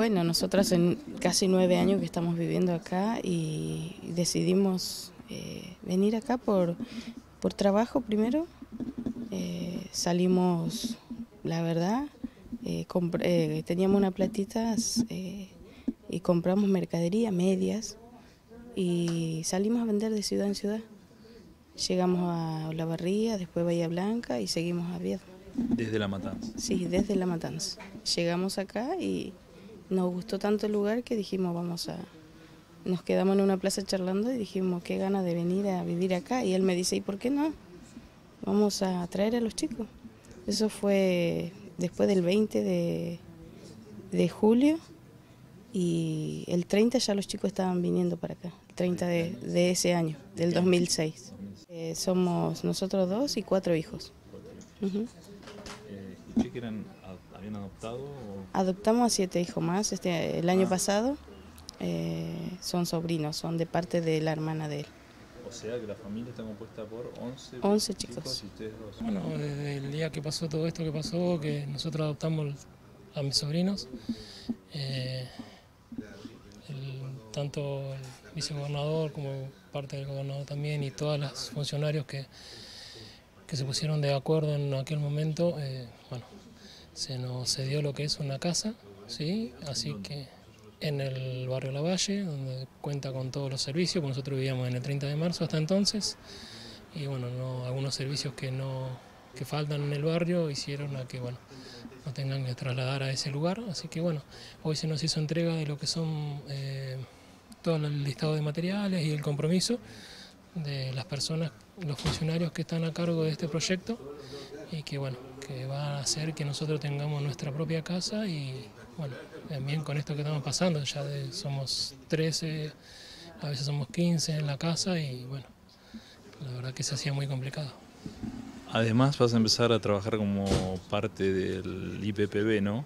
Eh, bueno, nosotras en casi nueve años que estamos viviendo acá y decidimos eh, venir acá por, por trabajo primero. Eh, salimos, la verdad, teníamos una platita y compramos mercadería, medias, y salimos a vender de ciudad en ciudad. Llegamos a La Barría, después Bahía Blanca y seguimos a Viedo. ¿Desde La Matanza? Sí, desde La Matanza. Llegamos acá y nos gustó tanto el lugar que dijimos vamos a... Nos quedamos en una plaza charlando y dijimos qué ganas de venir a vivir acá. Y él me dice, ¿y por qué no? Vamos a traer a los chicos. Eso fue después del 20 de, de julio y el 30 ya los chicos estaban viniendo para acá, el 30 de, de ese año, del 2006. Eh, somos nosotros dos y cuatro hijos. ¿Qué eran, habían adoptado? Adoptamos a siete hijos más este, el año ah. pasado. Eh, son sobrinos, son de parte de la hermana de él. O sea que la familia está compuesta por 11, 11 chicos. Bueno, desde el día que pasó todo esto que pasó, que nosotros adoptamos a mis sobrinos, eh, tanto el vicegobernador como parte del gobernador también y todos los funcionarios que, que se pusieron de acuerdo en aquel momento, eh, bueno, se nos cedió lo que es una casa, ¿sí? así que en el barrio La Valle, donde cuenta con todos los servicios, pues nosotros vivíamos en el 30 de marzo hasta entonces, y bueno, no, algunos servicios que no que faltan en el barrio hicieron a que bueno no tengan que trasladar a ese lugar, así que bueno, hoy se nos hizo entrega de lo que son eh, todo el listado de materiales y el compromiso de las personas, los funcionarios que están a cargo de este proyecto y que bueno, que va a hacer que nosotros tengamos nuestra propia casa y bueno, también con esto que estamos pasando, ya somos 13, a veces somos 15 en la casa y bueno, la verdad que se hacía muy complicado. Además vas a empezar a trabajar como parte del IPPB, ¿no?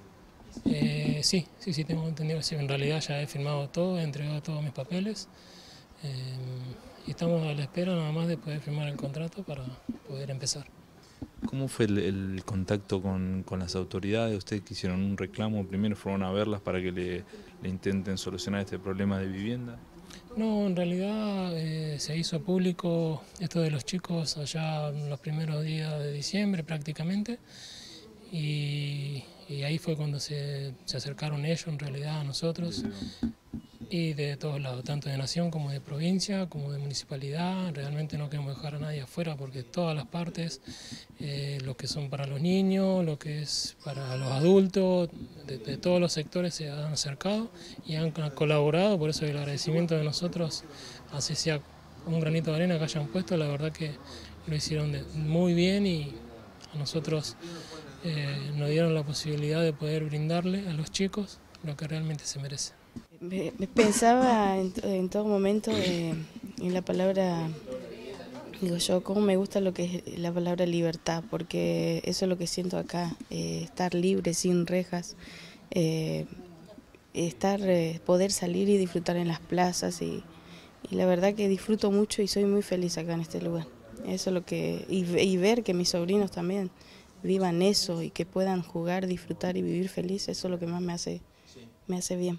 Eh, sí, sí, sí, tengo entendido que sí. En realidad ya he firmado todo, he entregado todos mis papeles. Eh, y estamos a la espera nada más de poder firmar el contrato para poder empezar. ¿Cómo fue el, contacto con, las autoridades? ¿Ustedes que hicieron un reclamo? ¿Primero fueron a verlas para que le, intenten solucionar este problema de vivienda? No, en realidad eh, se hizo público esto de los chicos allá en los primeros días de diciembre prácticamente. Y y ahí fue cuando se, se, acercaron ellos en realidad a nosotros y de todos lados, tanto de nación como de provincia, como de municipalidad. Realmente no queremos dejar a nadie afuera porque todas las partes, eh, lo que son para los niños, lo que es para los adultos, de, todos los sectores se han acercado y han colaborado. Por eso el agradecimiento de nosotros, así sea un granito de arena que hayan puesto, la verdad que lo hicieron muy bien y a nosotros eh, nos dieron la posibilidad de poder brindarle a los chicos lo que realmente se merece. Pensaba en, todo momento eh, en la palabra, digo yo, cómo me gusta lo que es la palabra libertad, porque eso es lo que siento acá, eh, estar libre, sin rejas, estar, poder salir y disfrutar en las plazas y, la verdad que disfruto mucho y soy muy feliz acá en este lugar. Eso es lo que, y ver que mis sobrinos también vivan eso y que puedan jugar, disfrutar y vivir feliz, eso es lo que más me hace, me hace bien.